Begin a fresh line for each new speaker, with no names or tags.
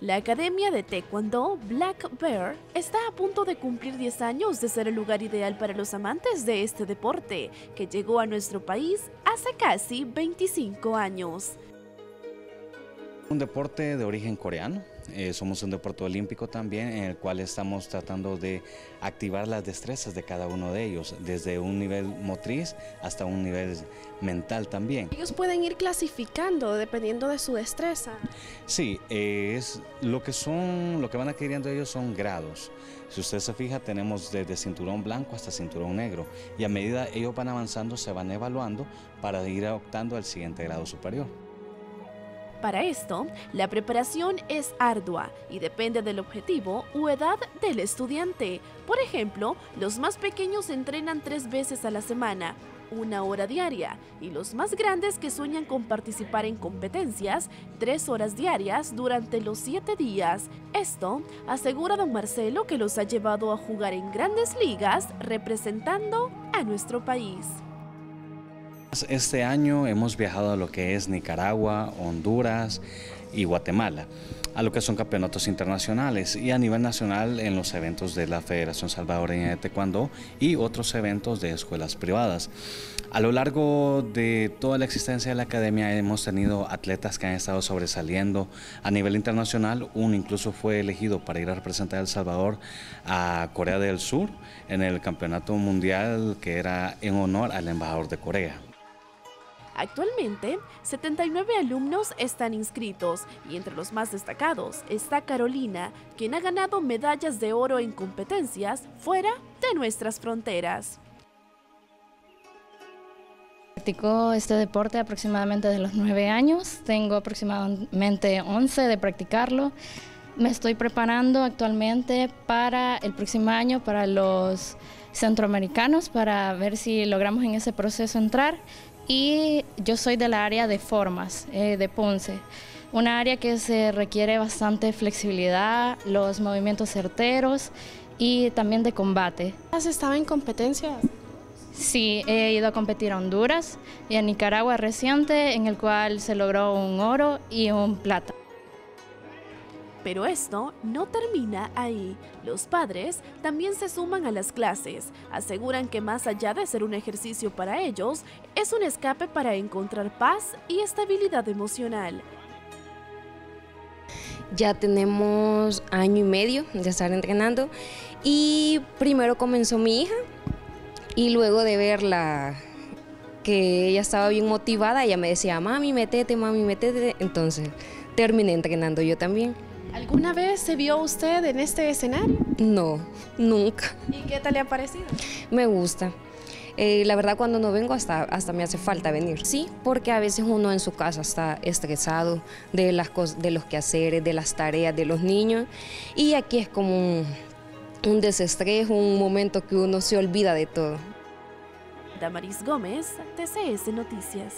La Academia de Taekwondo Black Bear está a punto de cumplir 10 años de ser el lugar ideal para los amantes de este deporte, que llegó a nuestro país hace casi 25 años.
Un deporte de origen coreano, eh, somos un deporte olímpico también en el cual estamos tratando de activar las destrezas de cada uno de ellos, desde un nivel motriz hasta un nivel mental también.
Ellos pueden ir clasificando dependiendo de su destreza.
Sí, eh, es lo que son, lo que van adquiriendo ellos son grados. Si usted se fija, tenemos desde cinturón blanco hasta cinturón negro y a medida ellos van avanzando se van evaluando para ir optando al siguiente grado superior.
Para esto, la preparación es ardua y depende del objetivo u edad del estudiante. Por ejemplo, los más pequeños entrenan tres veces a la semana, una hora diaria, y los más grandes que sueñan con participar en competencias, tres horas diarias durante los siete días. Esto asegura don Marcelo que los ha llevado a jugar en grandes ligas representando a nuestro país.
Este año hemos viajado a lo que es Nicaragua, Honduras y Guatemala, a lo que son campeonatos internacionales y a nivel nacional en los eventos de la Federación Salvadoreña de Taekwondo y otros eventos de escuelas privadas. A lo largo de toda la existencia de la academia hemos tenido atletas que han estado sobresaliendo a nivel internacional. Uno incluso fue elegido para ir a representar a El Salvador a Corea del Sur en el campeonato mundial que era en honor al embajador de Corea.
Actualmente, 79 alumnos están inscritos y entre los más destacados está Carolina, quien ha ganado medallas de oro en competencias fuera de nuestras fronteras.
Practico este deporte aproximadamente de los 9 años, tengo aproximadamente 11 de practicarlo. Me estoy preparando actualmente para el próximo año, para los centroamericanos, para ver si logramos en ese proceso entrar y yo soy de la área de formas, eh, de Ponce, una área que se requiere bastante flexibilidad, los movimientos certeros y también de combate.
¿Has estado en competencias?
Sí, he ido a competir a Honduras y a Nicaragua reciente, en el cual se logró un oro y un plata.
Pero esto no termina ahí. Los padres también se suman a las clases. Aseguran que más allá de ser un ejercicio para ellos, es un escape para encontrar paz y estabilidad emocional.
Ya tenemos año y medio de estar entrenando y primero comenzó mi hija y luego de verla que ella estaba bien motivada, ella me decía, mami, metete, mami, metete. Entonces terminé entrenando yo también.
¿Alguna vez se vio usted en este escenario?
No, nunca.
¿Y qué tal le ha parecido?
Me gusta. Eh, la verdad cuando no vengo hasta, hasta me hace falta venir. Sí, porque a veces uno en su casa está estresado de, las de los quehaceres, de las tareas de los niños y aquí es como un, un desestrés, un momento que uno se olvida de todo.
Damaris Gómez, TCS Noticias.